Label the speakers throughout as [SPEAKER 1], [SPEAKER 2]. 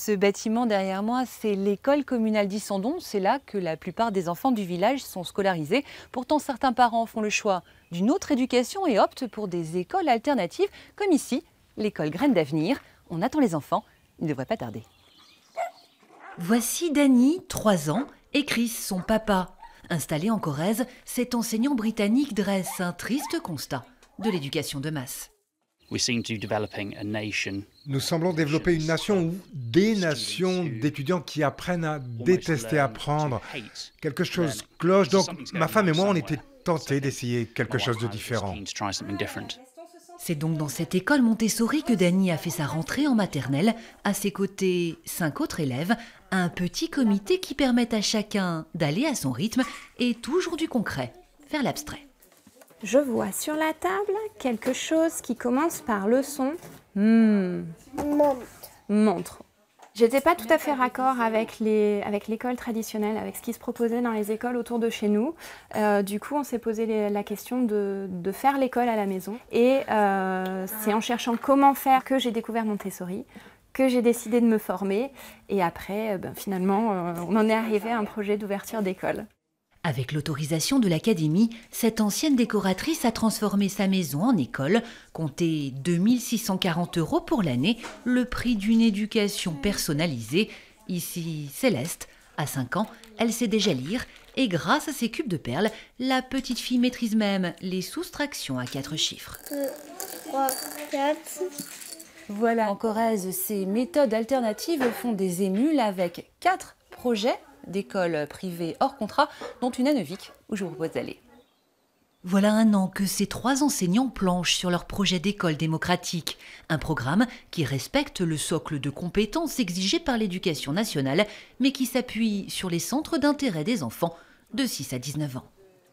[SPEAKER 1] Ce bâtiment derrière moi, c'est l'école communale d'Issandon. C'est là que la plupart des enfants du village sont scolarisés. Pourtant, certains parents font le choix d'une autre éducation et optent pour des écoles alternatives, comme ici, l'école Graine d'Avenir. On attend les enfants, il ne devrait pas tarder.
[SPEAKER 2] Voici Dany, 3 ans, et Chris, son papa. Installé en Corrèze, cet enseignant britannique dresse un triste constat de l'éducation de masse.
[SPEAKER 3] Nous semblons développer une nation ou des nations d'étudiants qui apprennent à détester apprendre. Quelque chose cloche, donc ma femme et moi, on était tentés d'essayer quelque chose de différent.
[SPEAKER 2] C'est donc dans cette école Montessori que Dany a fait sa rentrée en maternelle. À ses côtés, cinq autres élèves, un petit comité qui permet à chacun d'aller à son rythme et toujours du concret, faire l'abstrait.
[SPEAKER 4] Je vois sur la table quelque chose qui commence par le son hmm. montre. montre. J'étais pas tout à fait raccord avec l'école avec traditionnelle, avec ce qui se proposait dans les écoles autour de chez nous. Euh, du coup, on s'est posé la question de, de faire l'école à la maison. Et euh, c'est en cherchant comment faire que j'ai découvert Montessori, que j'ai décidé de me former. Et après, euh, ben, finalement, on en est arrivé à un projet d'ouverture d'école.
[SPEAKER 2] Avec l'autorisation de l'Académie, cette ancienne décoratrice a transformé sa maison en école, compté 2640 euros pour l'année, le prix d'une éducation personnalisée. Ici, Céleste, à 5 ans, elle sait déjà lire et grâce à ses cubes de perles, la petite fille maîtrise même les soustractions à quatre chiffres. 2, 3, 4.
[SPEAKER 1] Voilà, en Corrèze, ces méthodes alternatives font des émules avec quatre projets d'écoles privées hors contrat, dont une à Neuvik, où je vous propose d'aller.
[SPEAKER 2] Voilà un an que ces trois enseignants planchent sur leur projet d'école démocratique, un programme qui respecte le socle de compétences exigé par l'éducation nationale, mais qui s'appuie sur les centres d'intérêt des enfants de 6 à 19 ans.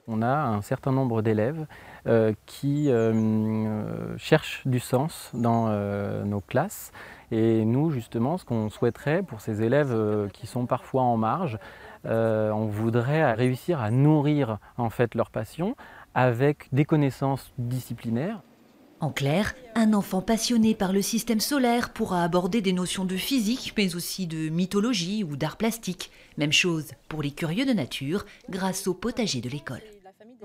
[SPEAKER 5] On a un certain nombre d'élèves euh, qui euh, cherchent du sens dans euh, nos classes. Et nous, justement, ce qu'on souhaiterait pour ces élèves qui sont parfois en marge, on voudrait réussir à nourrir en fait leur passion avec des connaissances disciplinaires.
[SPEAKER 2] En clair, un enfant passionné par le système solaire pourra aborder des notions de physique, mais aussi de mythologie ou d'art plastique. Même chose pour les curieux de nature, grâce au potager de l'école.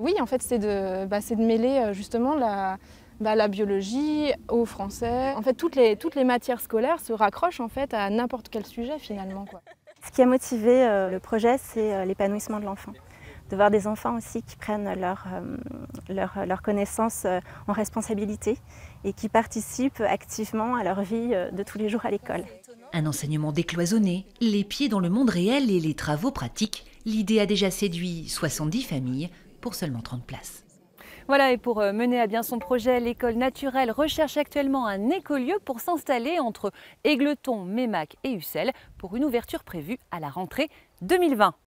[SPEAKER 6] Oui, en fait, c'est de, bah, mêler euh, justement la, bah, la, biologie au français. En fait, toutes les, matières scolaires se raccrochent en fait à n'importe quel sujet finalement.
[SPEAKER 4] Ce qui a motivé euh, le projet, c'est euh, l'épanouissement de l'enfant. De voir des enfants aussi qui prennent leurs leur, leur connaissances en responsabilité et qui participent activement à leur vie de tous les jours à l'école.
[SPEAKER 2] Un enseignement décloisonné, les pieds dans le monde réel et les travaux pratiques, l'idée a déjà séduit 70 familles pour seulement 30 places.
[SPEAKER 1] Voilà, et pour euh, mener à bien son projet, l'école naturelle recherche actuellement un écolieu pour s'installer entre Égleton, Mémac et Ussel pour une ouverture prévue à la rentrée 2020.